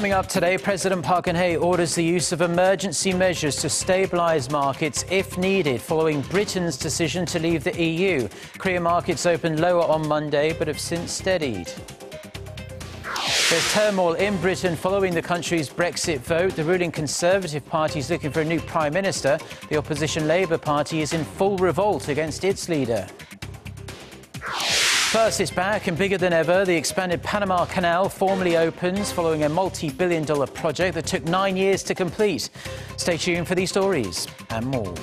Coming up today, President Park Geun-hye orders the use of emergency measures to stabilise markets if needed following Britain's decision to leave the EU. Korean markets opened lower on Monday but have since steadied. There's turmoil in Britain following the country's Brexit vote. The ruling Conservative Party is looking for a new Prime Minister. The opposition Labour Party is in full revolt against its leader. First, it's back and bigger than ever. The expanded Panama Canal formally opens following a multi billion dollar project that took nine years to complete. Stay tuned for these stories and more.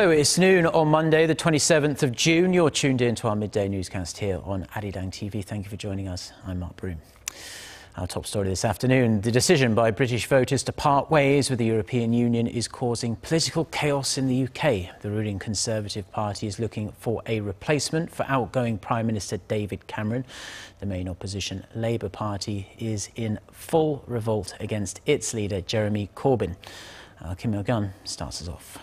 Hello, it's noon on Monday, the 27th of June. You're tuned in to our midday newscast here on Arirang TV. Thank you for joining us. I'm Mark Broom. Our top story this afternoon the decision by British voters to part ways with the European Union is causing political chaos in the UK. The ruling Conservative Party is looking for a replacement for outgoing Prime Minister David Cameron. The main opposition, Labour Party, is in full revolt against its leader, Jeremy Corbyn. Uh, Kim Il-gun starts us off.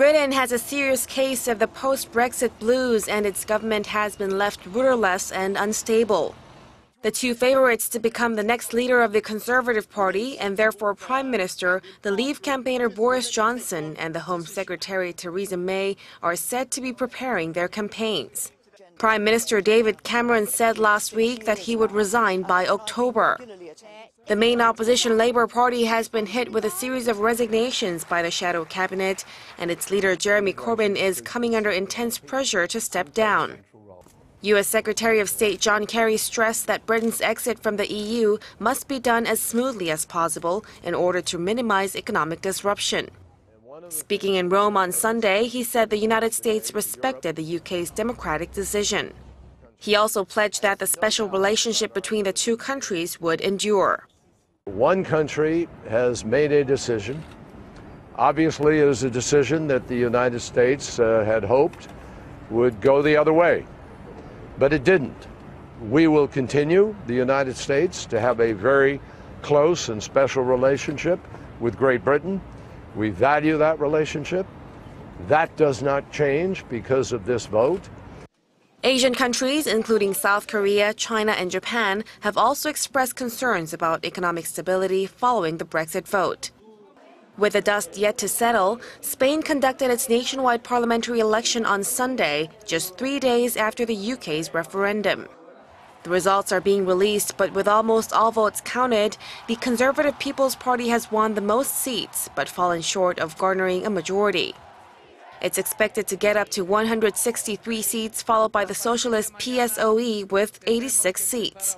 Britain has a serious case of the post Brexit blues, and its government has been left rudderless and unstable. The two favorites to become the next leader of the Conservative Party and therefore Prime Minister, the Leave campaigner Boris Johnson and the Home Secretary Theresa May, are said to be preparing their campaigns. Prime Minister David Cameron said last week that he would resign by October. The main opposition Labour Party has been hit with a series of resignations by the shadow cabinet, and its leader Jeremy Corbyn is coming under intense pressure to step down. U.S. Secretary of State John Kerry stressed that Britain's exit from the EU must be done as smoothly as possible in order to minimize economic disruption. Speaking in Rome on Sunday, he said the United States respected the UK's democratic decision. He also pledged that the special relationship between the two countries would endure. One country has made a decision. Obviously, it is a decision that the United States uh, had hoped would go the other way, but it didn't. We will continue, the United States, to have a very close and special relationship with Great Britain. We value that relationship. That does not change because of this vote. Asian countries, including South Korea, China, and Japan, have also expressed concerns about economic stability following the Brexit vote. With the dust yet to settle, Spain conducted its nationwide parliamentary election on Sunday, just three days after the UK's referendum. The results are being released, but with almost all votes counted, the Conservative People's Party has won the most seats, but fallen short of garnering a majority. It's expected to get up to 163 seats, followed by the socialist PSOE with 86 seats.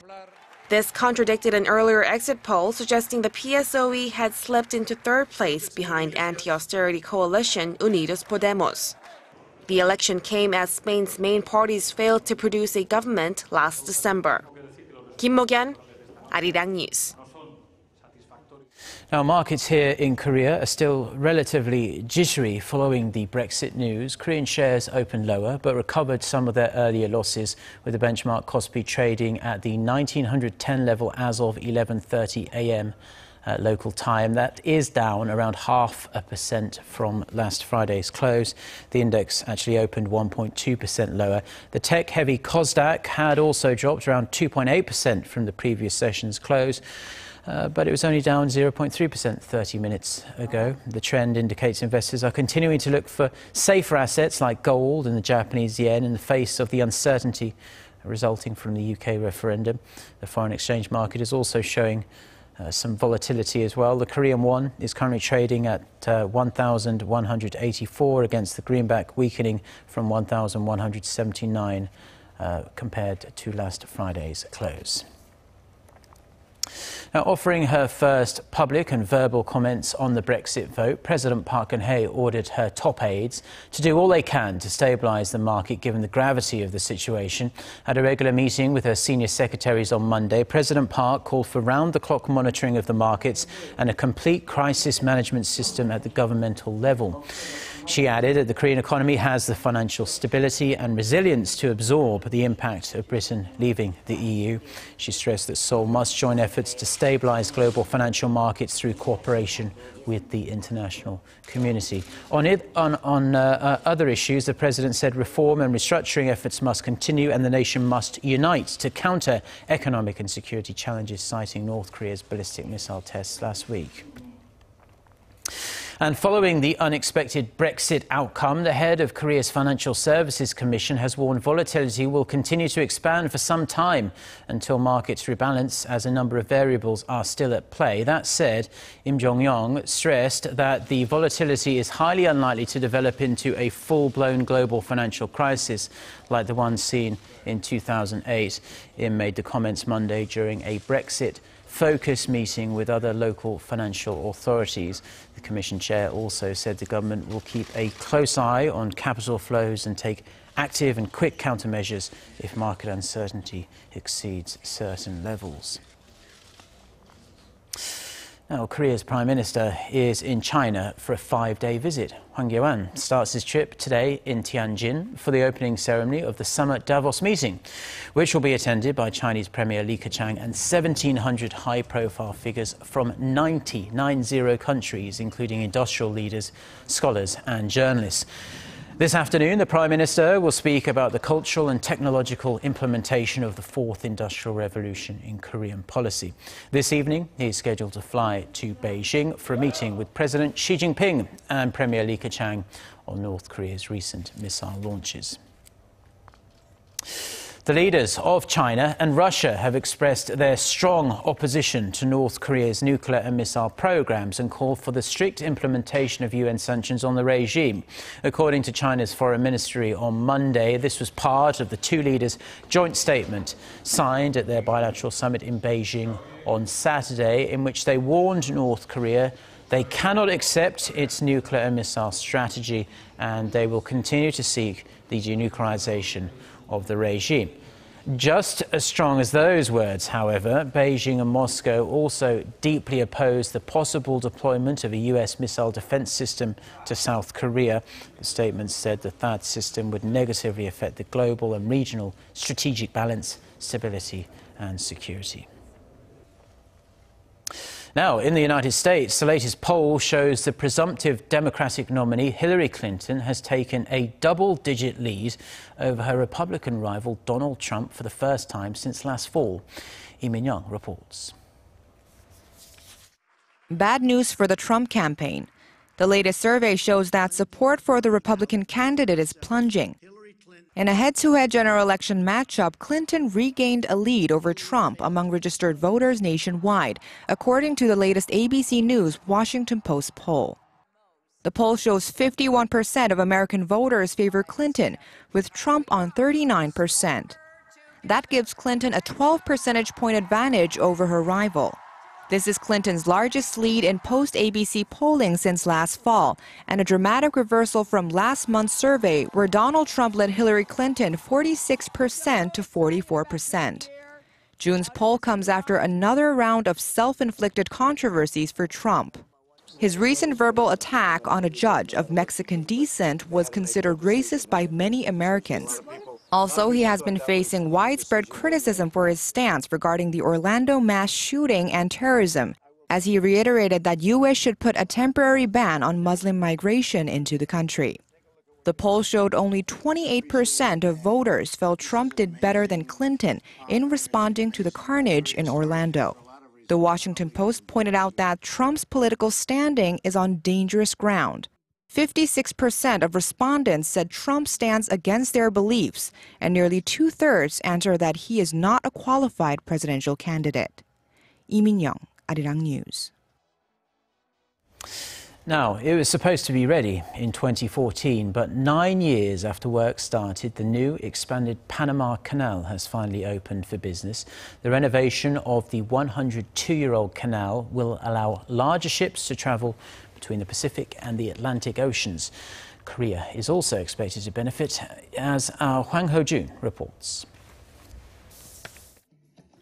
This contradicted an earlier exit poll suggesting the PSOE had slipped into third place behind anti-austerity coalition Unidos Podemos. The election came as Spain's main parties failed to produce a government last December. Kim Mo-kyan, Arirang News. Now, markets here in Korea are still relatively jittery following the Brexit news. Korean shares opened lower but recovered some of their earlier losses, with the benchmark Kospi trading at the 1910 level as of 11:30 a.m. Uh, local time. That is down around half a percent from last Friday's close. The index actually opened 1.2% lower. The tech heavy Kosdaq had also dropped around 2.8% from the previous session's close. Uh, but it was only down 0.3% 30 minutes ago. The trend indicates investors are continuing to look for safer assets like gold and the Japanese yen in the face of the uncertainty resulting from the UK referendum. The foreign exchange market is also showing uh, some volatility as well. The Korean won is currently trading at uh, 1,184 against the greenback, weakening from 1,179 uh, compared to last Friday's close. Now, offering her first public and verbal comments on the Brexit vote, President Park Geun-hye ordered her top aides to do all they can to stabilise the market given the gravity of the situation. At a regular meeting with her senior secretaries on Monday, President Park called for round-the-clock monitoring of the markets and a complete crisis management system at the governmental level. She added that the Korean economy has the financial stability and resilience to absorb the impact of Britain leaving the EU. She stressed that Seoul must join efforts to stabilize global financial markets through cooperation with the international community. On, it, on, on uh, uh, other issues, the president said reform and restructuring efforts must continue and the nation must unite to counter economic and security challenges, citing North Korea's ballistic missile tests last week. And following the unexpected Brexit outcome, the head of Korea's Financial Services Commission has warned volatility will continue to expand for some time until markets rebalance as a number of variables are still at play. That said, Im Jong-yong stressed that the volatility is highly unlikely to develop into a full-blown global financial crisis like the one seen in 2008. Im made the comments Monday during a Brexit focus meeting with other local financial authorities. The Commission chair also said the government will keep a close eye on capital flows and take active and quick countermeasures if market uncertainty exceeds certain levels. Now, Korea's Prime Minister is in China for a five-day visit. Hwang Kyo-ahn starts his trip today in Tianjin for the opening ceremony of the Summer Davos meeting, which will be attended by Chinese Premier Li Keqiang and 1,700 high-profile figures from 90, 90 countries, including industrial leaders, scholars and journalists. This afternoon, the Prime Minister will speak about the cultural and technological implementation of the fourth industrial revolution in Korean policy. This evening, he is scheduled to fly to Beijing for a meeting with President Xi Jinping and Premier Li Keqiang on North Korea's recent missile launches. The leaders of China and Russia have expressed their strong opposition to North Korea's nuclear and missile programs and called for the strict implementation of UN sanctions on the regime. According to China's foreign ministry on Monday, this was part of the two leaders' joint statement signed at their bilateral summit in Beijing on Saturday, in which they warned North Korea they cannot accept its nuclear and missile strategy and they will continue to seek the denuclearization of the regime. Just as strong as those words, however, Beijing and Moscow also deeply oppose the possible deployment of a US missile defense system to South Korea. The statement said the THAAD system would negatively affect the global and regional strategic balance, stability, and security. Now, in the United States, the latest poll shows the presumptive Democratic nominee Hillary Clinton has taken a double digit lead over her Republican rival Donald Trump for the first time since last fall. Lee Min-young reports. Bad news for the Trump campaign. The latest survey shows that support for the Republican candidate is plunging. In a head-to-head general election matchup, Clinton regained a lead over Trump among registered voters nationwide, according to the latest ABC News Washington Post poll. The poll shows 51% of American voters favor Clinton, with Trump on 39%. That gives Clinton a 12 percentage point advantage over her rival. This is Clinton's largest lead in post ABC polling since last fall, and a dramatic reversal from last month's survey where Donald Trump led Hillary Clinton 46% to 44%. June's poll comes after another round of self inflicted controversies for Trump. His recent verbal attack on a judge of Mexican descent was considered racist by many Americans. Also, he has been facing widespread criticism for his stance regarding the Orlando mass shooting and terrorism, as he reiterated that U.S. should put a temporary ban on Muslim migration into the country. The poll showed only 28% of voters felt Trump did better than Clinton in responding to the carnage in Orlando. The Washington Post pointed out that Trump's political standing is on dangerous ground. 56% of respondents said Trump stands against their beliefs, and nearly two thirds answer that he is not a qualified presidential candidate. Lee Min-young, Arirang News. Now, it was supposed to be ready in 2014, but nine years after work started, the new expanded Panama Canal has finally opened for business. The renovation of the 102 year old canal will allow larger ships to travel between the Pacific and the Atlantic Oceans. Korea is also expected to benefit, as our Hwang Ho-jun reports.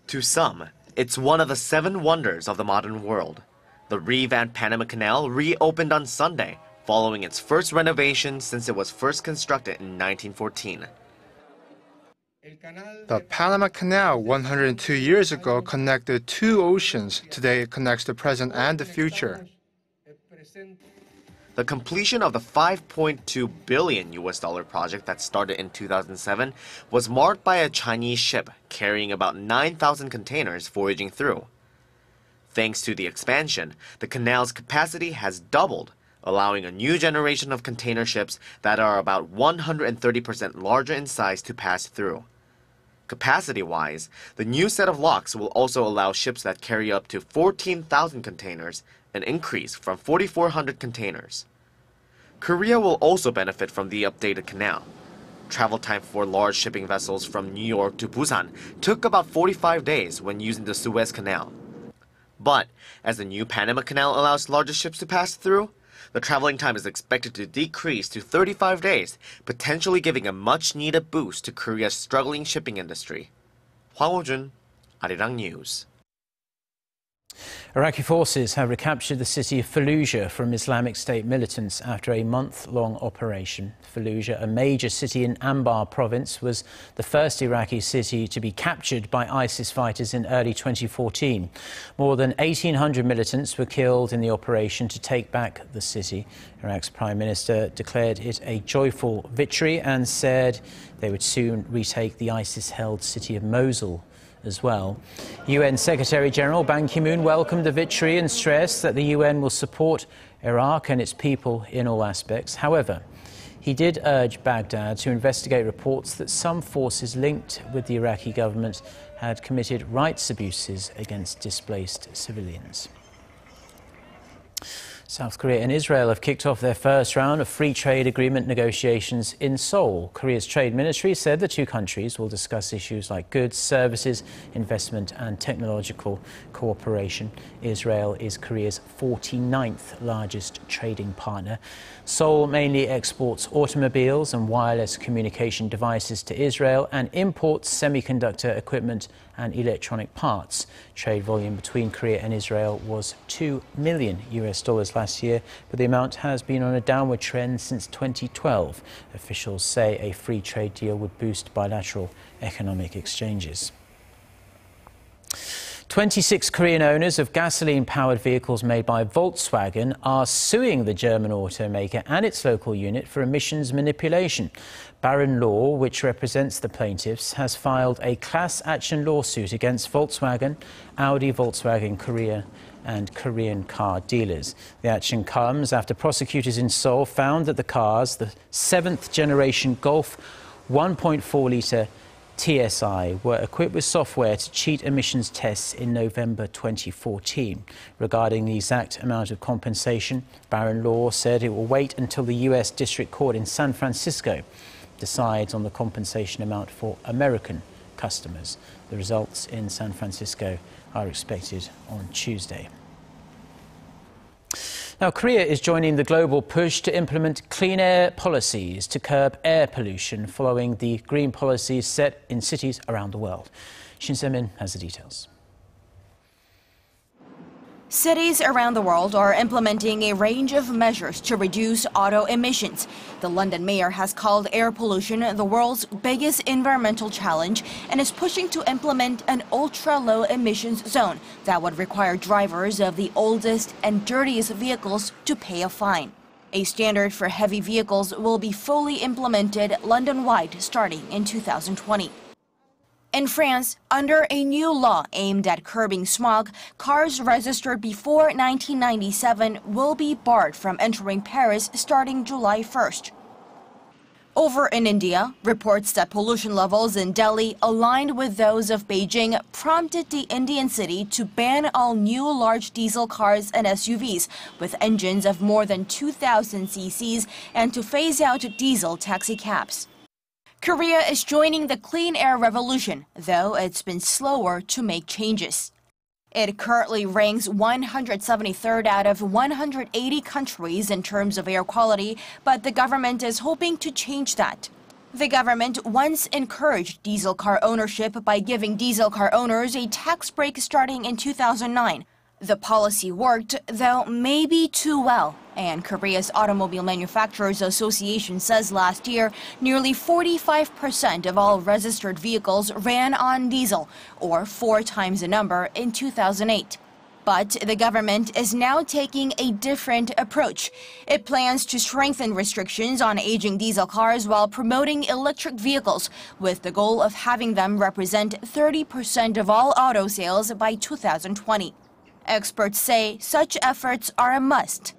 To some, it's one of the seven wonders of the modern world. The revamped Panama Canal reopened on Sunday following its first renovation since it was first constructed in 1914. The Panama Canal 102 years ago connected two oceans. Today it connects the present and the future. The completion of the 5.2 billion US dollar project that started in 2007 was marked by a Chinese ship carrying about 9,000 containers voyaging through. Thanks to the expansion, the canal's capacity has doubled, allowing a new generation of container ships that are about 130% larger in size to pass through. Capacity wise, the new set of locks will also allow ships that carry up to 14,000 containers, an increase from 4,400 containers. Korea will also benefit from the updated canal. Travel time for large shipping vessels from New York to Busan took about 45 days when using the Suez Canal. But as the new Panama Canal allows larger ships to pass through, the traveling time is expected to decrease to 35 days, potentially giving a much needed boost to Korea's struggling shipping industry. Hwang Ho-jun, Arirang News. Iraqi forces have recaptured the city of Fallujah from Islamic State militants after a month-long operation. Fallujah, a major city in Anbar province, was the first Iraqi city to be captured by ISIS fighters in early 2014. More than 1,800 militants were killed in the operation to take back the city. Iraq's prime minister declared it a joyful victory and said they would soon retake the ISIS-held city of Mosul as well. UN Secretary General Ban Ki moon welcomed the victory and stressed that the UN will support Iraq and its people in all aspects. However, he did urge Baghdad to investigate reports that some forces linked with the Iraqi government had committed rights abuses against displaced civilians. South Korea and Israel have kicked off their first round of free trade agreement negotiations in Seoul. Korea's trade ministry said the two countries will discuss issues like goods, services, investment and technological cooperation. Israel is Korea's 49th largest trading partner. Seoul mainly exports automobiles and wireless communication devices to Israel and imports semiconductor equipment and electronic parts. Trade volume between Korea and Israel was 2 million US dollars last year, but the amount has been on a downward trend since 2012. Officials say a free trade deal would boost bilateral economic exchanges. 26 Korean owners of gasoline powered vehicles made by Volkswagen are suing the German automaker and its local unit for emissions manipulation. Barun Law, which represents the plaintiffs, has filed a class action lawsuit against Volkswagen, Audi, Volkswagen Korea, and Korean car dealers. The action comes after prosecutors in Seoul found that the cars, the seventh generation Golf 1.4 litre TSI were equipped with software to cheat emissions tests in November 2014. Regarding the exact amount of compensation, Barun Law said it will wait until the U.S. District Court in San Francisco decides on the compensation amount for American customers. The results in San Francisco are expected on Tuesday. Now, Korea is joining the global push to implement clean air policies to curb air pollution following the green policies set in cities around the world. Shin Se-min has the details. Cities around the world are implementing a range of measures to reduce auto emissions. The London mayor has called air pollution the world's biggest environmental challenge and is pushing to implement an ultra-low emissions zone that would require drivers of the oldest and dirtiest vehicles to pay a fine. A standard for heavy vehicles will be fully implemented London-wide starting in 2020. In France, under a new law aimed at curbing smog, cars registered before 1997 will be barred from entering Paris starting July 1st. Over in India, reports that pollution levels in Delhi aligned with those of Beijing prompted the Indian city to ban all new large diesel cars and SUVs with engines of more than 2,000 cc's and to phase out diesel taxi cabs. Korea is joining the clean air revolution, though it's been slower to make changes. It currently ranks 173rd out of 180 countries in terms of air quality, but the government is hoping to change that. The government once encouraged diesel car ownership by giving diesel car owners a tax break starting in 2009. The policy worked, though maybe too well. And Korea's Automobile Manufacturers Association says last year nearly 45% of all registered vehicles ran on diesel, or four times the number in 2008. But the government is now taking a different approach. It plans to strengthen restrictions on aging diesel cars while promoting electric vehicles, with the goal of having them represent 30% of all auto sales by 2020. Experts say such efforts are a must.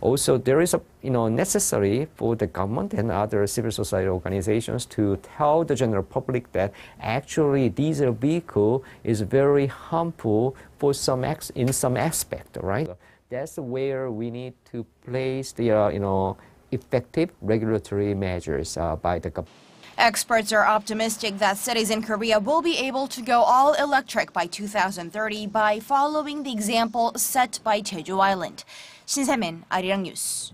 Also, there is a you know necessary for the government and other civil society organizations to tell the general public that actually diesel vehicle is very harmful for some ex- in some aspect, right? That's where we need to place the uh, you know effective regulatory measures uh, by the government. Experts are optimistic that cities in Korea will be able to go all electric by 2030 by following the example set by Jeju Island. 신세민 아리랑 뉴스.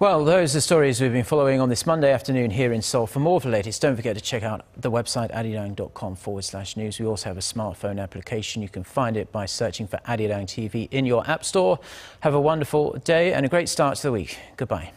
Well, those are the stories we've been following on this Monday afternoon here in Seoul. For more of the latest, don't forget to check out the website arirang.com forward slash news. We also have a smartphone application. You can find it by searching for Arirang TV in your app store. Have a wonderful day and a great start to the week. Goodbye.